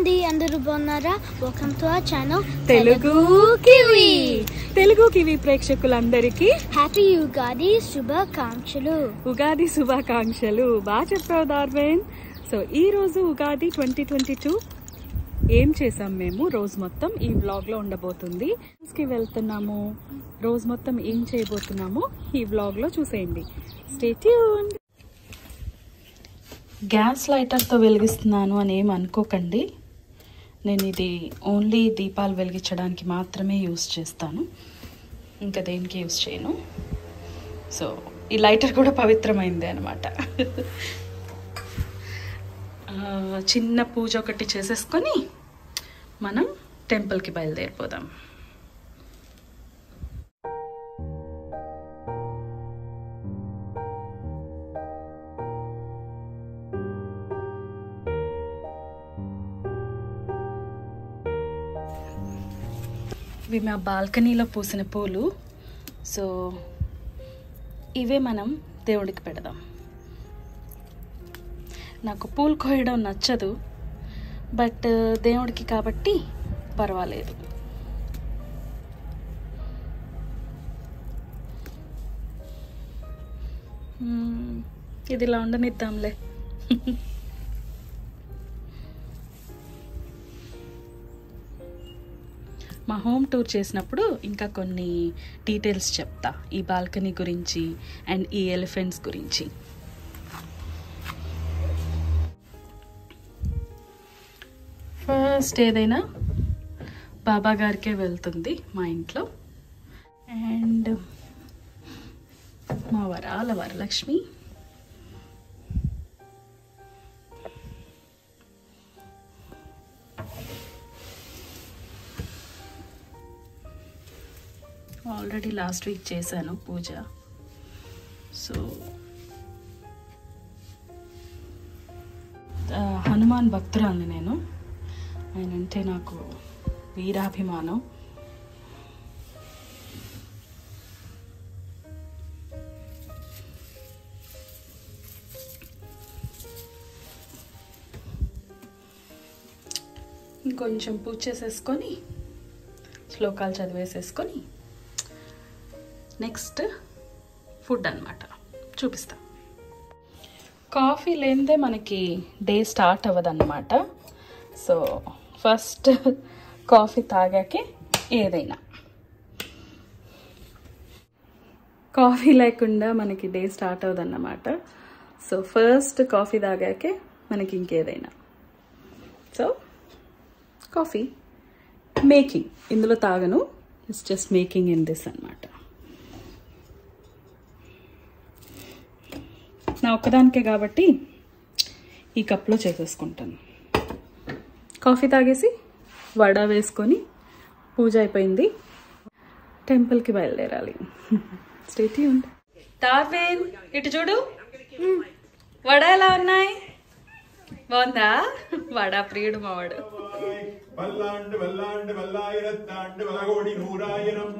అండి అందరూ బాగున్నారా? Welcome to our channel Telugu Kiwi. Telugu Kiwi ప్రేక్షకులందరికీ హ్యాపీ యుగాది శుభాకాంక్షలు ఉగాది శుభాకాంక్షలు. బాగా చెప్పావు దార్వేన్ సో ఈ రోజు ఉగాది ట్వంటీ ట్వంటీ టూ. ఏం చేసాం మేము? రోజు మొత్తం ఈ వ్లాగ్లో ఉండబోతుంది కి వెళ్తున్నాము. రోజు మొత్తం ఏం చేయబోతున్నామో? ఈ వ్లాగ్లో చూసేయండి. స్టే ట్యూన్ గ్యాస్ లైటర్తో వెలిగిస్తున్నాను అని ఏం అనుకోకండి. నేను ఇది ఓన్లీ దీపాలు వెలిగించడానికి మాత్రమే యూస్ చేస్తాను. ఇంకా దేనికి యూస్ చేయను. సో ఈ లైటర్ కూడా పవిత్రమైంది అనమాట చిన్న పూజ ఒకటి చేసేసుకొని మనం టెంపుల్కి బయలుదేరిపోదాం. ఇవి మా బాల్కనీలో పూసిన పూలు. సో ఇవే మనం దేవుడికి పెడదాం. నాకు పూలు కోయడం నచ్చదు బట్ దేవుడికి కాబట్టి పర్వాలేదు. ఇది ఇలా ఉండనిద్దాంలే. మా హోమ్ టూర్ చేసినప్పుడు ఇంకా కొన్ని డీటెయిల్స్ చెప్తా. ఈ బాల్కనీ గురించి అండ్ ఈ ఎలిఫెంట్స్ గురించి. ఫస్ట్ ఏదైనా బాబా గారికే వెళ్తుంది మా ఇంట్లో. అండ్ మా వరాల వరలక్ష్మి. ఆల్రెడీ లాస్ట్ వీక్ చేశాను పూజ. సో హనుమాన్ భక్తురాలని నేను. ఆయన అంటే నాకు వీరాభిమానం. ఇంకొంచెం పూజ చేసేసుకొని శ్లోకాలు చదివేసేసుకొని నెక్స్ట్ ఫుడ్ అన్నమాట. చూపిస్తా. కాఫీ లేనిదే మనకి డే స్టార్ట్ అవ్వదన్నమాట. సో ఫస్ట్ కాఫీ తాగాకే ఏదైనా. కాఫీ లేకుండా మనకి డే స్టార్ట్ అవ్వదన్నమాట. సో ఫస్ట్ కాఫీ తాగాకే మనకి ఇంకేదైనా. So coffee. మేకింగ్. ఇందులో తాగను. It's just making in this అనమాట నా ఒక్కదానికే కాబట్టి ఈ కప్లో చేసేసుకుంటాను కాఫీ తాగేసి వడ వేసుకొని పూజ అయిపోయింది టెంపుల్కి బయలుదేరాలి స్టేట్ ఉంది తార్వేన్ ఇటు చూడు వడ ఎలా ఉన్నాయి బాగుందా వడ ప్రియుడు మావాడు பல்லாண்டு வல்லாண்டு வல்லாயிரத்தாண்டு வலகோடி நூறாயிரம்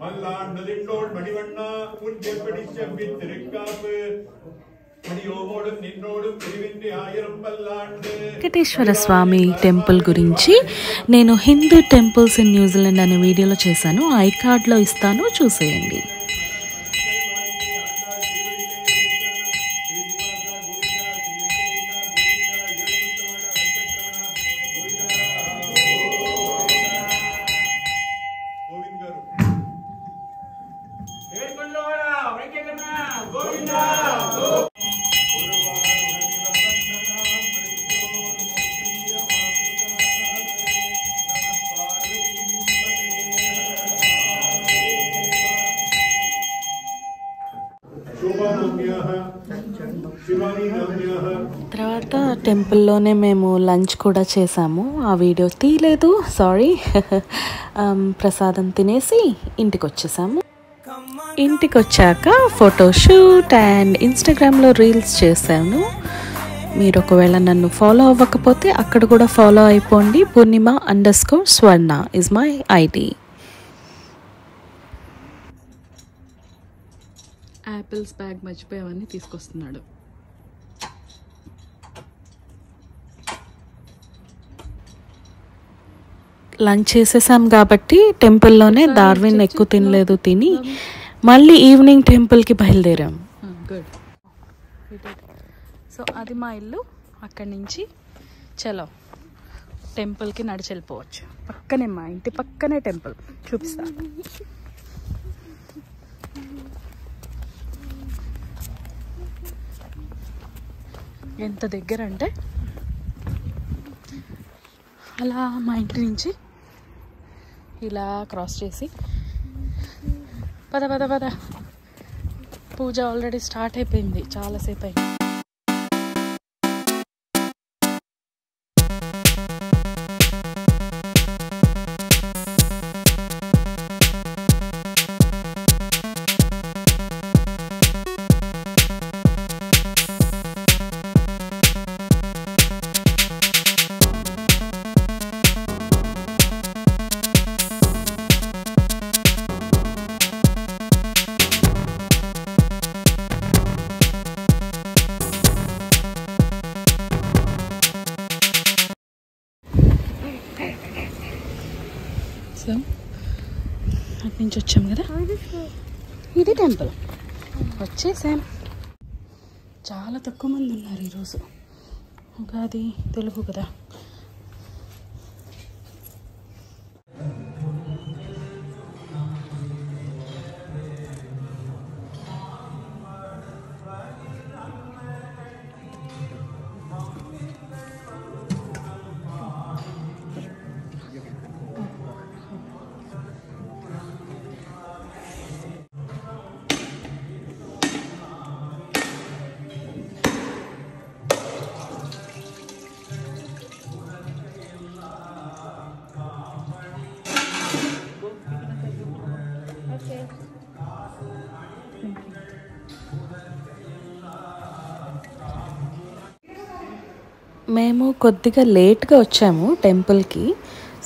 மல்லாண்டு திண்டோள் மணிவண்ணா உன் எப்படி செவ்வி திருக்காப்பு వెంకటేశ్వర స్వామి టెంపుల్ గురించి నేను హిందూ టెంపుల్స్ ఇన్ న్యూజిలాండ్ అనే వీడియోలో చేశాను. ఐ కార్డ్లో ఇస్తాను. చూసేయండి. టెంపుల్లోనే మేము లంచ్ కూడా చేసాము. ఆ వీడియో తీయలేదు. సారీ um, ప్రసాదం తినేసి ఇంటికి వచ్చేసాము ఇంటికి వచ్చాక ఫోటోషూట్ అండ్ ఇన్స్టాగ్రామ్లో రీల్స్ చేశాను. మీరు ఒకవేళ నన్ను ఫాలో అవ్వకపోతే అక్కడ కూడా ఫాలో అయిపోండి. Purnima under score Swarna is my ID apples bag మర్చిపోయావని తీసుకొస్తున్నాడు. లంచ్ చేసేసాం కాబట్టి టెంపుల్లోనే డార్విన్ ఎక్కువ తినలేదు తిని మళ్ళీ ఈవినింగ్ టెంపుల్కి బయలుదేరాం. గుడ్ సో అది మా ఇల్లు. అక్కడి నుంచి చలో. టెంపుల్కి నడిచి వెళ్ళిపోవచ్చు. పక్కనే మా ఇంటి పక్కనే టెంపుల్. చూపిస్తా. ఎంత దగ్గర అంటే? అలా మా ఇంటి నుంచి ఇలా క్రాస్ చేసి. పద పద పద. పూజ ఆల్రెడీ స్టార్ట్ అయిపోయింది. చాలాసేపు అయింది. నుంచి వచ్చాం కదా? ఇది టెంపుల్. వచ్చేసాం. చాలా తక్కువ మంది ఉన్నారు ఈరోజు. ఉగాది తెలుగు కదా. మేము కొద్దిగా లేట్గా వచ్చాము టెంపుల్కి.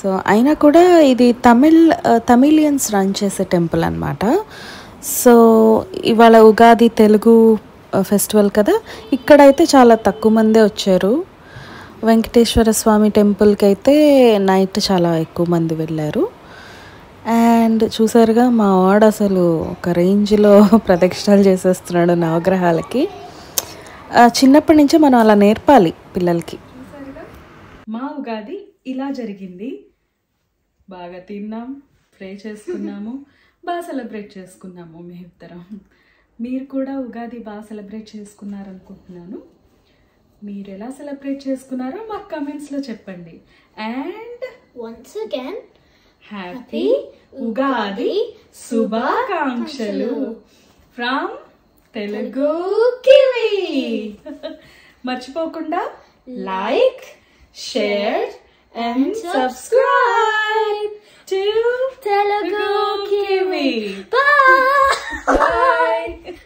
సో అయినా కూడా ఇది తమిళ్ ఆ, తమిళియన్స్ రన్ చేసే టెంపుల్ అనమాట సో ఇవాళ ఉగాది తెలుగు ఫెస్టివల్ కదా ఇక్కడైతే చాలా తక్కువ మందే వచ్చారు. వెంకటేశ్వర స్వామి టెంపుల్కి అయితే నైట్ చాలా ఎక్కువ మంది వెళ్ళారు. అండ్ చూసారుగా మా వాడు అసలు ఒక రేంజ్లో ప్రదక్షిణాలు చేసేస్తున్నాడు నవగ్రహాలకి చిన్నప్పటి నుంచే మనం అలా నేర్పాలి పిల్లలకి. మా ఉగాది ఇలా జరిగింది. బాగా తిన్నాం ప్రే చేసుకున్నాము బాగా సెలబ్రేట్ చేసుకున్నాము మేమిద్దరం మీరు కూడా ఉగాది బాగా సెలబ్రేట్ చేసుకున్నారనుకుంటున్నాను. మీరు ఎలా సెలబ్రేట్ చేసుకున్నారో మాకు కమెంట్స్లో చెప్పండి. And Once again, happy Ugadi శుభాకాంక్షలు. From Telugu Kiwi. Machipokunda, like, share, and subscribe to Telugu Kiwi. Bye. Bye.